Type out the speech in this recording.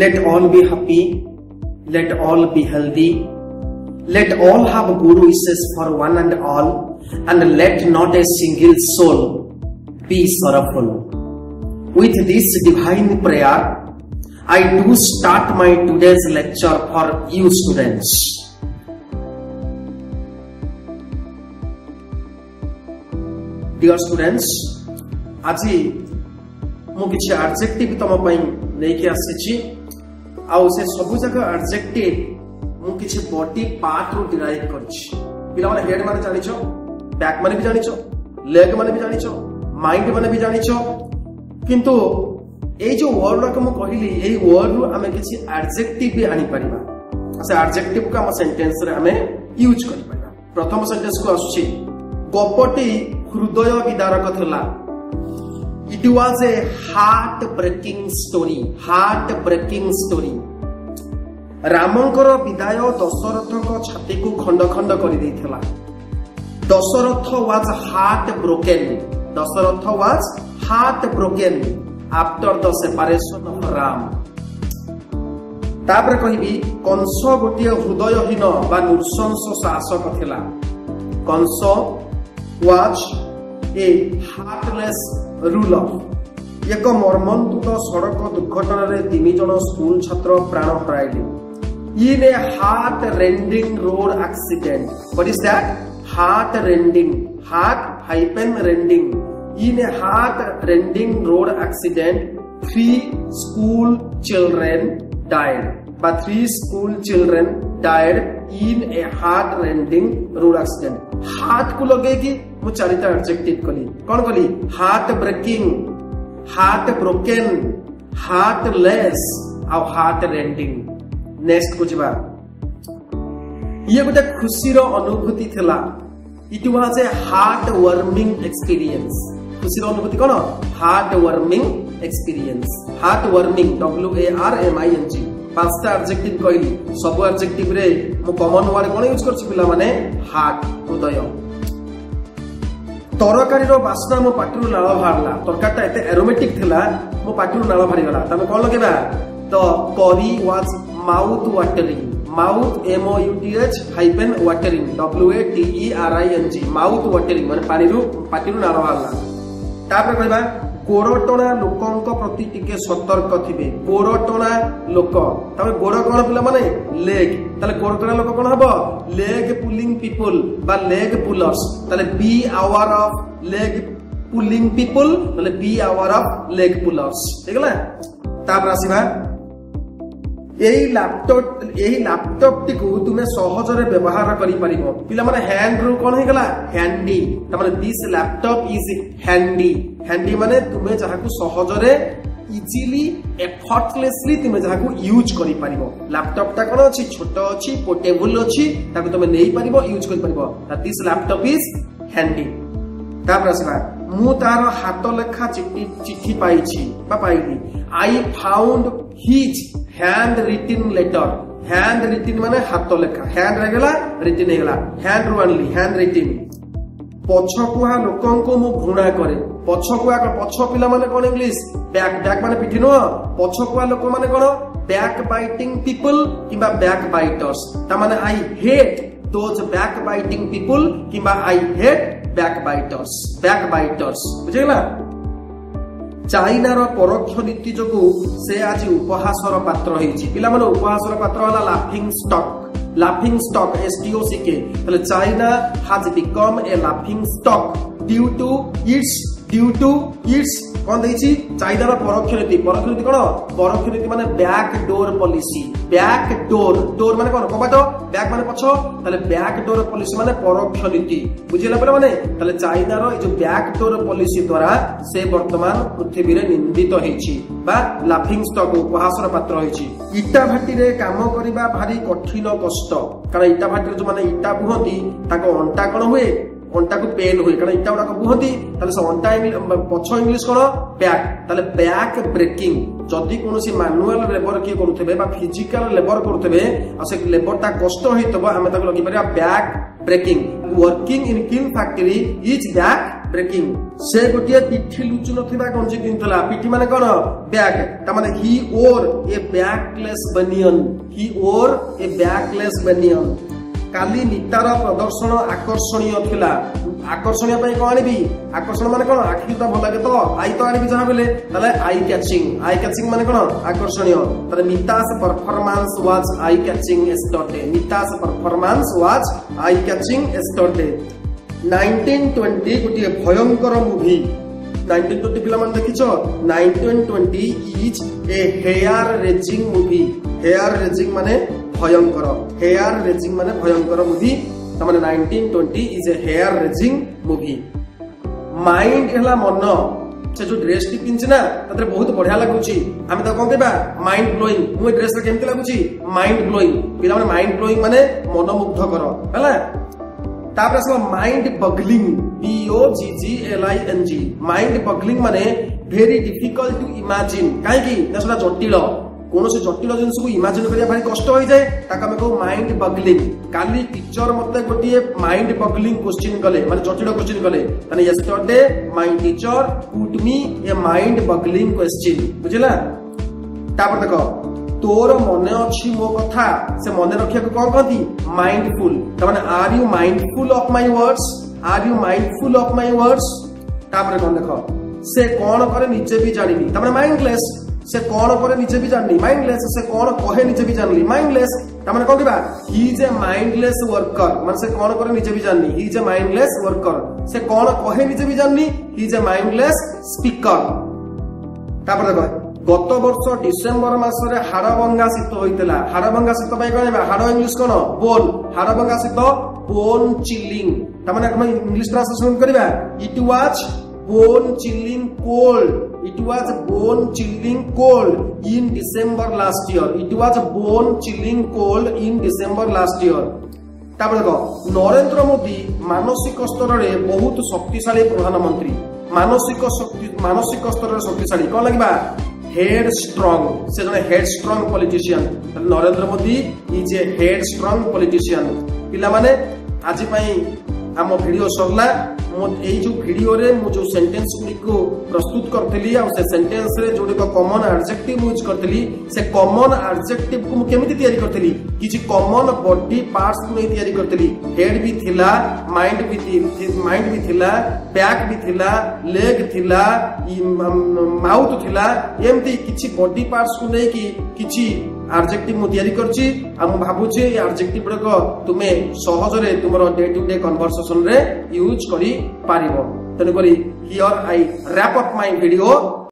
Let all be happy. Let all be healthy. Let all have Guru wishes for one and all, and let not a single soul be sorrowful. With this divine prayer, I do start my today's lecture for you students. Dear students, আজি মু কিছু আডজেক্টিভ তম পাই নেকি ଆଉ ସେ ସବୁ ଯାକ adjective ମୁଁ କିଛି ବଡି ପାର୍ଟରୁ ଡିରାଇଭ୍ କରିଛି ପିଲାମାନେ ହେଡ୍ ମାନେ ଜାଣିଛ ବ୍ୟାକ୍ ମାନେ ବି ଜାଣିଛ ଲେଗ୍ ମାନେ ବି ଜାଣିଛ ମାଇଣ୍ଡ ମାନେ ବି ଜାଣିଛ କିନ୍ତୁ ଏଇ ଯୋଉ ୱାର୍ଡ ଗୁଡାକ ମୁଁ କହିଲି ଏଇ ୱାର୍ଡରୁ ଆମେ କିଛି ଆଡଜେକ୍ଟିଭ ବି ଆଣିପାରିବା ସେ ଆଡଜେକ୍ଟିଭକୁ ଆମ ସେଣ୍ଟେନ୍ସରେ ଆମେ ୟୁଜ୍ କରିପାରିବା ପ୍ରଥମ ସେଣ୍ଟେନ୍ସକୁ ଆସୁଛି ଗପଟି ହୃଦୟ ବିଦାରକ ଥିଲା it was a heartbreaking story heartbreaking story ରାମଙ୍କର ବିଦାୟ ଦଶରଥଙ୍କ ଛାତିକୁ ଖଣ୍ଡ ଖଣ୍ଡ କରିଦେଇଥିଲା Dasharatha was heartbroken Dasharatha was heartbroken after the separation of Ram ତାପରେ କହିବି କଂସ ଗୋଟିଏ ହୃଦୟହୀନ ବା ନୃଶଂସ ଶାସକ ଥିଲା Kansa was a heartless rule ଏକ ମର୍ମନ୍ତୁଦ ସଡ଼କ ଦୁର୍ଘଟଣାରେ ତିନି ଜଣ ସ୍କୁଲ ଛାତ୍ର ପ୍ରାଣ ହରାଇଲେ in a heart-rending road accident. What is that? Heart-rending. Heart hyphen rending. In a heart-rending road accident, three school children died. But three school children died in a heart-rending road accident. Heart को लगेगी वो चारिता adjective कली कौन कली heart Heart-breaking, heart-broken, heartless और heart-rending. ନେକ୍ସଟକୁ ଯିବା ଇଏ ଗୋଟେ ଖୁସିର ଅନୁଭୂତି ଥିଲା it was a heartwarming experience ଖୁସିର ଅନୁଭୂତି କ'ଣ heartwarming experience heartwarming W A R M I N G ପାଞ୍ଚଟା ଆଡ଼ଜେକ୍ଟିଭ କହିଲି ସବୁ ଆଡ଼ଜେକ୍ଟିଭରେ ମୁଁ କମନ୍ ୱାର୍ଡ କ'ଣ ୟୁଜ୍ କରିଛି ପିଲାମାନେ ହାର୍ଟ ହୃଦୟ ତରକାରୀର ବାସ୍ନା ମୋ ପାଟିରୁ ନାଳ ବାହାରିଲା ତରକାରୀଟା ଏତେ ଏରୋମେଟିକ୍ ଥିଲା ମୋ ପାଟିରୁ ନାଳ ବାହାରିଗଲା ତମେ କ'ଣ ଲଗେଇବା ତ କରି was mouth watering mouth M O U T H hyphen watering W A T E R I N G mouth watering মানে পানিরু পাটিরু নাଳ ବାହାରିଲା ତାପରେ କହିବା ଗୋଡ଼ଟଣା ଲୋକଙ୍କ ପ୍ରତି ଟିକେ ସତର୍କ ଥିବେ ଗୋଡ଼ଟଣା ଲୋକ ତାପରେ ଗୋଡ଼ କ'ଣ ପିଲାମାନେ ଲେଗ୍ ତାହେଲେ ଗୋଡ଼ଟଣା ଲୋକ କ'ଣ ହବ ଲେଗ୍ ପୁଲିଂ ପିପୁଲ ବା ଲେଗ୍ ପୁଲର୍ସ ତାହେଲେ be aware of leg pulling people ନହେଲେ be aware of leg pullers ହେଇଗଲା ତାପରେ ଆସିବା এই ল্যাপটপ এই তুমি ল্যাপটপটিକୁ ତୁମେ ସହଜରେ ବ୍ୟବହାର କରିପାରିବ ପିଲାମାନେ ହ୍ୟାଣ୍ଡରୁ କଣ ହେଇଗଲା হ্যান্ডি ତାମାନେ this laptop is handy handy মানে তুমি ଯାହାକୁ ସହଜରେ ইজিলি এফর্টলেসলি তুমি যাহাকু ইউজ করি পারিব ল্যাপটপটা কোন অছি ছোট অছি পোর্টেবল অছি তাকে তুমি নেই পারিব ইউজ করি পারিব দিস ল্যাপটপ ইজ হ্যান্ডি তারপর আসবা মু তার হাত লেখা চিঠি চিঠি পাইছি বা পাইনি I found his handwritten letter handwritten মানে হাত লেখা হ্যান্ড হয়ে গেলা রিটিন হয়ে গেলা হ্যান্ড ওয়ানলি হ্যান্ড রিটিন পছকুয়া লোকঙ্কু মু ঘৃণা করে পছকুয়া পছ পিলা মানে কোন ইংলিশ ব্যাক ব্যাক মানে পিঠি নুহ পছকুয়া লোক মানে কোন ব্যাক বাইটিং পিপল কিংবা ব্যাক বাইটার্স তার মানে I hate those backbiting people কিংবা I hate back biters back biters বুঝে গেলা ଚାଇନାର ପରୋକ୍ଷ ନୀତି ଯୋଗୁଁ ସେ ଆଜି ଉପହାସର ପାତ୍ର ହେଇଛି ପିଲାମାନେ ଉପହାସର ପାତ୍ର ହେଲା ଲାଫିଂ stock ଲାଫିଂ stock S T O C K ତାହେଲେ China has become a ଲାଫିଂ stock due to its due to its କ'ଣ ଦେଇଛି ଚାଇନାର ପରୋକ୍ଷ ନୀତି ପରୋକ୍ଷ ନୀତି କ'ଣ ପରୋକ୍ଷ ନୀତି ମାନେ back door policy back door door ମାନେ କଣ କବାଟ ବ୍ୟାକ୍ ମାନେ ପଛ ତାହେଲେ ବ୍ୟାକ୍ ଡୋର ପଲିସି ମାନେ ପରୋକ୍ଷ ନୀତି ବୁଝିଲା ପରେ ମାନେ ତାହେଲେ ଚାଇନାର ଏଇ ଯୋଉ ବ୍ୟାକ୍ ଡୋର ପଲିସି ଦ୍ୱାରା ସେ ବର୍ତ୍ତମାନ ପୃଥିବୀରେ ନିନ୍ଦିତ ହେଇଛି ବା ଲାଫିଂ ଷ୍ଟକ୍ ଉପହାସର ପାତ୍ର ହେଇଛି ଇଟା ଭାଟିରେ କାମ କରିବା ଭାରି କଠିନ କଷ୍ଟ କାରଣ ଇଟା ଭାଟିରେ ଯୋଉମାନେ ଇଟା ବୁହନ୍ତି ତାଙ୍କ ଅଣ୍ଟା କଣ ହୁଏ ଅଣ୍ଟାକୁ ପେନ୍ ହୁଏ କାରଣ ଇଟା ଗୁଡାକ କୁହନ୍ତି ତାହେଲେ ସେ ଅଣ୍ଟା ପଛ ଇଂଲିଶ କଣ ବ୍ୟାକ୍ ତାହେଲେ ବ୍ୟାକ୍ ବ୍ରେକିଂ ଯଦି କୌଣସି ମାନୁଆଲ ଲେବର କିଏ କରୁଥିବେ ବା ଫିଜିକାଲ ଲେବର କରୁଥିବେ ଆଉ ସେ ଲେବରଟା କଷ୍ଟ ହେଇଥିବ ଆମେ ତାକୁ ଲଗେଇପାରିବା backbreaking working in kiln factory is backbreaking ସେ ଗୋଟିଏ ପିଠି ଲୁଚୁନଥିବା ଗଞ୍ଜି ପିନ୍ଧୁଥିଲା ପିଠି ମାନେ କଣ ବ୍ୟାକ୍ ତା ମାନେ ହି ଓର ଏ ବ୍ୟାକ୍ଲେସ୍ ବେନିୟନ ହି ଓର ଏ ବ୍ୟାକ୍ଲେସ୍ ବେନିୟନ কালি নিতার প্রদর্শন আকর্ষণীয় লা আকর্ষণীয় পাই কম আনবি আকর্ষণ মানে কোণ আখি তো ভাল লাগে তো আই তো আনবি যা বলে তাহলে আই ক্যাচিং আই ক্যাচিং মানে কোণ আকর্ষণীয় তাহলে Mita's performance was eye catching as এস্টটে Mita's performance was eye catching as এস্টটে 1920 গোটিয়ে ভয়ঙ্কর মুভি 1920 মানে দেখিছ 1920 is a hair raising movie hair raising মানে ভয়ঙ্কর হেয়ার রেজিং মানে ভয়ঙ্কর মুভি তার মানে nineteen twenty is a hair raising movie mind হেলা মন সে যে ড্রেসটি পিঞ্চি না তাতে বহুত বঢ়িয়া লাগুচি আমি তাকে কম কবা মাইন্ড ব্লোইং মু এই ড্রেসটা কেমতি লাগুচি মাইন্ড ব্লোইং পিলা মানে মাইন্ড ব্লোইং মানে কর হলা তারপরে আসলো mind boggling B O G G L I N G mind boggling মানে ভেরি ডিফিকল্ট টু ইমাজিন কাইকি না সেটা জটিল କୌଣସି ଜଟିଳ ଜିନିଷକୁ ଇମାଜିନ୍ କରିବା ଭାରି କଷ୍ଟ ହୋଇଯାଏ ତାକୁ ଆମେ କହୁ ମାଇଣ୍ଡ ବଗଲିଂ କାଲି ଟିଚର ମତେ ଗୋଟିଏ ମାଇଣ୍ଡ ବଗଲିଂ କୋଶ୍ଚିନ୍ କଲେ ମାନେ ଜଟିଳ କୋଶ୍ଚିନ୍ କଲେ ମାନେ ୟେଷ୍ଟରଡେ ମାଇ ଟିଚର ପୁଟ ମି ଏ ମାଇଣ୍ଡ ବଗଲିଂ କୋଶ୍ଚିନ୍ ବୁଝିଲା ତାପରେ ଦେଖ ତୋର ମନେ ଅଛି ମୋ କଥା ସେ ମନେ ରଖିବାକୁ କଣ କହନ୍ତି ମାଇଣ୍ଡଫୁଲ ତାମାନେ are you mindful of my words are you mindful of my words ତାପରେ କଣ ଦେଖ ସେ କଣ କରେ ନିଜେ ବି ଜାଣିନି ତାମାନେ ମାଇଣ୍ଡଲେସ୍ সে କଣ କରେ ନିଜେ ବି ଜାଣିନି ମାଇଣ୍ଡଲେସ୍ ସେ କଣ କହେ ନିଜେ ବି ଜାଣିନି ମାଇଣ୍ଡଲେସ୍ ତାମାନେ କଣ କହିବା ହି ଇଜ୍ ଏ ମାଇଣ୍ଡଲେସ୍ ୱାର୍କର ମାନେ ସେ କଣ କରେ ନିଜେ ବି ଜାଣିନି ହି ଇଜ୍ ଏ ମାଇଣ୍ଡଲେସ୍ ୱାର୍କର ସେ କଣ କହେ ନିଜେ ବି ଜାଣିନି ହି ଇଜ୍ ଏ ମାଇଣ୍ଡଲେସ୍ ସ୍ପିକର ତାପରେ ଦେଖ ଗତ ବର୍ଷ ଡିସେମ୍ବର ମାସରେ ହାଡ଼ଭଙ୍ଗା ଶୀତ ହୋଇଥିଲା ହାଡ଼ଭଙ୍ଗା ଶୀତ ପାଇଁ କଣ ହେବା ହାଡ଼ ଇଂଲିଶ କଣ ବୋନ୍ ହାଡ଼ଭଙ୍ଗା ଶୀତ ବୋନ୍ ଚିଲିଂ ତାମାନେ ଆମେ ଇଂଲିଶ ଟ୍ରାନ୍ସଲେସନ କରିବା it was bone chilling cold. It was bone chilling cold in December last year. It was bone chilling cold in December last year. তারপরে দেখ নরেন্দ্র মোদী মানসিক স্তরের বহুত শক্তিশালী প্রধানমন্ত্রী মানসিক শক্তি মানসিক স্তরের শক্তিশালী কଣ লাগবা হেড স্ট্রং সে জন headstrong politician Narendra Modi is a headstrong politician পিলামানে আজি পাই আম ভিডিও সরলা ଏଇ ଯୋଉ ଭିଡିଓରେ ମୁଁ ଯୋଉ ସେଣ୍ଟେନ୍ସ ଗୁଡ଼ିକୁ ପ୍ରସ୍ତୁତ କରିଥିଲି ଆଉ ସେ ସେଣ୍ଟେନ୍ସରେ ଯୋଉଗୁଡ଼ିକ କମନ୍ ଆଡଜେକ୍ଟିଭ୍ ୟୁଜ୍ କରିଥିଲି ସେ କମନ୍ ଆଡଜେକ୍ଟିଭ୍କୁ ମୁଁ କେମିତି ତିଆରି କରିଥିଲି କିଛି କମନ୍ ବଡି ପାର୍ଟସ୍କୁ ନେଇ ତିଆରି କରିଥିଲି ହେଡ୍ ବି ଥିଲା ମାଇଣ୍ଡ ବି ମାଇଣ୍ଡ ବି ଥିଲା ବ୍ୟାକ୍ ବି ଥିଲା ଲେଗ୍ ଥିଲା ମାଉଥ ଥିଲା ଏମିତି କିଛି ବଡି ପାର୍ଟସ୍କୁ ନେଇକି କିଛି ଆଡଜେକ୍ଟିଭ୍ ମୁଁ ତିଆରି କରିଛି ଆଉ ମୁଁ ଭାବୁଛି ଏଇ ଆଡଜେକ୍ଟିଭ୍ ଗୁଡ଼ାକ ତୁମେ ସହଜରେ ତୁମର ଡେ ଟୁ ଡେ କନଭରସେସନରେ ୟୁଜ୍ କରି পাৰিব তেনেকৈ here I wrap off my video'